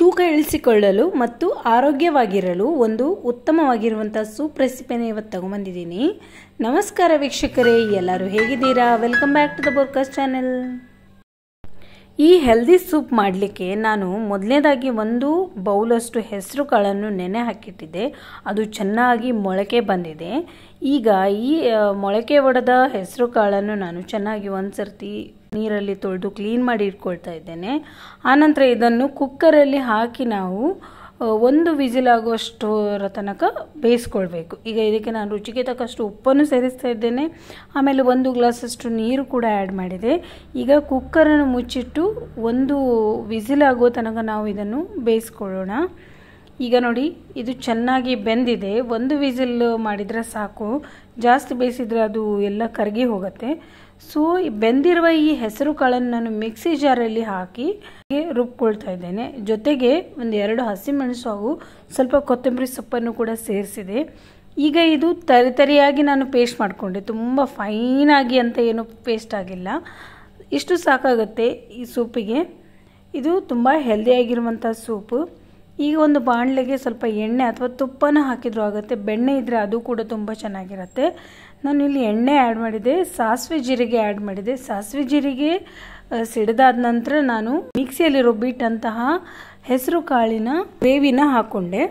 ತೂಕ ಇಳಿಸಿಕೊಳ್ಳಲು ಮತ್ತು ಆರೋಗ್ಯವಾಗಿರಲು ಒಂದು ಉತ್ತಮವಾಗಿರುವಂಥ ಸೂಪ್ ರೆಸಿಪಿನ ಇವತ್ತು ತಗೊಂಬಂದಿದ್ದೀನಿ. ನಮಸ್ಕಾರ ವೀಕ್ಷಕರೇ, ಎಲ್ಲರೂ ಹೇಗಿದ್ದೀರಾ? ವೆಲ್ಕಮ್ ಬ್ಯಾಕ್ ಟು ದ ಬೋರ್ಕಸ್ ಚಾನೆಲ್ ಈ ಹೆಲ್ದಿ ಸೂಪ್ ಮಾಡಲಿಕ್ಕೆ ನಾನು ಮೊದಲನೇದಾಗಿ ಒಂದು ಬೌಲಷ್ಟು ಹೆಸರು ಕಾಳನ್ನು ನೆನೆ ಹಾಕಿಟ್ಟಿದ್ದೆ. ಅದು ಚೆನ್ನಾಗಿ ಮೊಳಕೆ ಬಂದಿದೆ. ಈಗ ಈ ಮೊಳಕೆ ಒಡೆದ ಹೆಸರು ಕಾಳನ್ನು ನಾನು ಚೆನ್ನಾಗಿ ಒಂದು ಸರ್ತಿ ನೀರಲ್ಲಿ ತೊಳೆದು ಕ್ಲೀನ್ ಮಾಡಿ ಇಟ್ಕೊಳ್ತಾ ಇದ್ದೇನೆ. ಆನಂತರ ಇದನ್ನು ಕುಕ್ಕರಲ್ಲಿ ಹಾಕಿ ನಾವು ಒಂದು ವಿಜಿಲ್ ಆಗುವಷ್ಟರ ತನಕ ಬೇಯಿಸ್ಕೊಳ್ಬೇಕು. ಈಗ ಇದಕ್ಕೆ ನಾನು ರುಚಿಗೆ ತಕ್ಕಷ್ಟು ಉಪ್ಪನ್ನು ಸೇರಿಸ್ತಾ ಇದ್ದೇನೆ. ಆಮೇಲೆ ಒಂದು ಗ್ಲಾಸಷ್ಟು ನೀರು ಕೂಡ ಆ್ಯಡ್ ಮಾಡಿದೆ. ಈಗ ಕುಕ್ಕರನ್ನು ಮುಚ್ಚಿಟ್ಟು ಒಂದು ವಿಜಿಲ್ ಆಗುವ ತನಕ ನಾವು ಇದನ್ನು ಬೇಯಿಸ್ಕೊಳ್ಳೋಣ. ಈಗ ನೋಡಿ, ಇದು ಚೆನ್ನಾಗಿ ಬೆಂದಿದೆ. ಒಂದು ವಿಸಿಲ್ ಮಾಡಿದರೆ ಸಾಕು. ಜಾಸ್ತಿ ಬೇಯಿಸಿದರೆ ಅದು ಎಲ್ಲ ಕರಗಿ ಹೋಗುತ್ತೆ. ಸೊ ಬೆಂದಿರುವ ಈ ಹೆಸರು ಕಾಳನ್ನು ನಾನು ಮಿಕ್ಸಿ ಜಾರಲ್ಲಿ ಹಾಕಿ ರುಬ್ಕೊಳ್ತಾ ಇದ್ದೇನೆ. ಜೊತೆಗೆ ಒಂದು ಎರಡು ಹಸಿಮೆಣಸು ಹಾಗೂ ಸ್ವಲ್ಪ ಕೊತ್ತಂಬರಿ ಸೊಪ್ಪನ್ನು ಕೂಡ ಸೇರಿಸಿದೆ. ಈಗ ಇದು ತರಿ ತರಿಯಾಗಿ ನಾನು ಪೇಸ್ಟ್ ಮಾಡಿಕೊಂಡೆ. ತುಂಬ ಫೈನಾಗಿ ಅಂತ ಏನು ಪೇಸ್ಟ್ ಆಗಿಲ್ಲ. ಇಷ್ಟು ಸಾಕಾಗುತ್ತೆ ಈ ಸೂಪಿಗೆ. ಇದು ತುಂಬ ಹೆಲ್ದಿಯಾಗಿರುವಂಥ ಸೂಪು. ಈಗ ಒಂದು ಬಾಣಲೆಗೆ ಸ್ವಲ್ಪ ಎಣ್ಣೆ ಅಥವಾ ತುಪ್ಪನ ಹಾಕಿದ್ರೂ ಆಗುತ್ತೆ. ಬೆಣ್ಣೆ ಇದ್ದರೆ ಅದು ಕೂಡ ತುಂಬ ಚೆನ್ನಾಗಿರುತ್ತೆ. ನಾನು ಇಲ್ಲಿ ಎಣ್ಣೆ ಆ್ಯಡ್ ಮಾಡಿದೆ, ಸಾಸಿವೆ ಜೀರಿಗೆ ಆ್ಯಡ್ ಮಾಡಿದೆ. ಸಾಸಿವೆ ಜೀರಿಗೆ ಸಿಡಿದಾದ ನಂತರ ನಾನು ಮಿಕ್ಸಿಯಲ್ಲಿ ರುಬ್ಬಿಟ್ಟಂತಹ ಹೆಸರು ಕಾಳಿನ ಬೇವಿನ ಹಾಕ್ಕೊಂಡೆ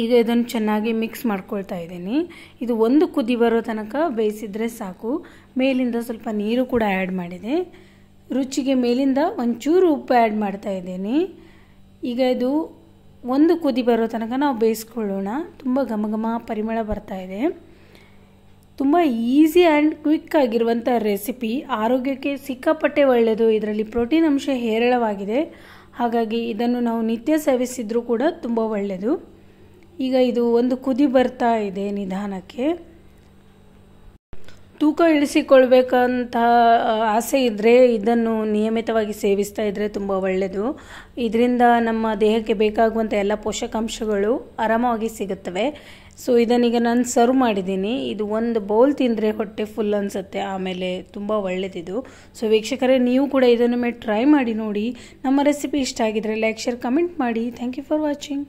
ಈಗ ಇದನ್ನು ಚೆನ್ನಾಗಿ ಮಿಕ್ಸ್ ಮಾಡ್ಕೊಳ್ತಾ ಇದ್ದೀನಿ. ಇದು ಒಂದು ಕುದಿ ಬರೋ ತನಕ ಬೇಯಿಸಿದರೆ ಸಾಕು. ಮೇಲಿಂದ ಸ್ವಲ್ಪ ನೀರು ಕೂಡ ಆ್ಯಡ್ ಮಾಡಿದೆ. ರುಚಿಗೆ ಮೇಲಿಂದ ಒಂಚೂರು ಉಪ್ಪು ಆ್ಯಡ್ ಮಾಡ್ತಾ ಇದ್ದೀನಿ. ಈಗ ಇದು ಒಂದು ಕುದಿ ಬರೋ ತನಕ ನಾವು ಬೇಯಿಸ್ಕೊಳ್ಳೋಣ. ತುಂಬ ಘಮ ಘಮ ಪರಿಮಳ ಬರ್ತಾ ಇದೆ. ತುಂಬ ಈಸಿ ಆ್ಯಂಡ್ ಕ್ವಿಕ್ ಆಗಿರುವಂಥ ರೆಸಿಪಿ. ಆರೋಗ್ಯಕ್ಕೆ ಸಿಕ್ಕಾಪಟ್ಟೆ ಒಳ್ಳೆಯದು ಇದರಲ್ಲಿ ಪ್ರೋಟೀನ್ ಅಂಶ ಹೇರಳವಾಗಿದೆ. ಹಾಗಾಗಿ ಇದನ್ನು ನಾವು ನಿತ್ಯ ಸೇವಿಸಿದರೂ ಕೂಡ ತುಂಬ ಒಳ್ಳೆಯದು ಈಗ ಇದು ಒಂದು ಕುದಿ ಬರ್ತಾ ಇದೆ ನಿಧಾನಕ್ಕೆ. ತೂಕ ಇಳಿಸಿಕೊಳ್ಬೇಕಂತ ಆಸೆ ಇದ್ದರೆ ಇದನ್ನು ನಿಯಮಿತವಾಗಿ ಸೇವಿಸ್ತಾ ಇದ್ದರೆ ತುಂಬ ಒಳ್ಳೆಯದು ಇದರಿಂದ ನಮ್ಮ ದೇಹಕ್ಕೆ ಬೇಕಾಗುವಂಥ ಎಲ್ಲ ಪೋಷಕಾಂಶಗಳು ಆರಾಮವಾಗಿ ಸಿಗುತ್ತವೆ. ಸೊ ಇದನ್ನೀಗ ನಾನು ಸರ್ವ್ ಮಾಡಿದ್ದೀನಿ. ಇದು ಒಂದು ಬೌಲ್ ತಿಂದರೆ ಹೊಟ್ಟೆ ಫುಲ್ ಅನಿಸುತ್ತೆ. ಆಮೇಲೆ ತುಂಬ ಒಳ್ಳೆಯದಿದು ಸೊ ವೀಕ್ಷಕರೇ, ನೀವು ಕೂಡ ಇದನ್ನೊಮ್ಮೆ ಟ್ರೈ ಮಾಡಿ ನೋಡಿ. ನಮ್ಮ ರೆಸಿಪಿ ಇಷ್ಟ ಆಗಿದರೆ ಲೈಕ್ ಶೇರ್ ಕಮೆಂಟ್ ಮಾಡಿ. Thank you for watching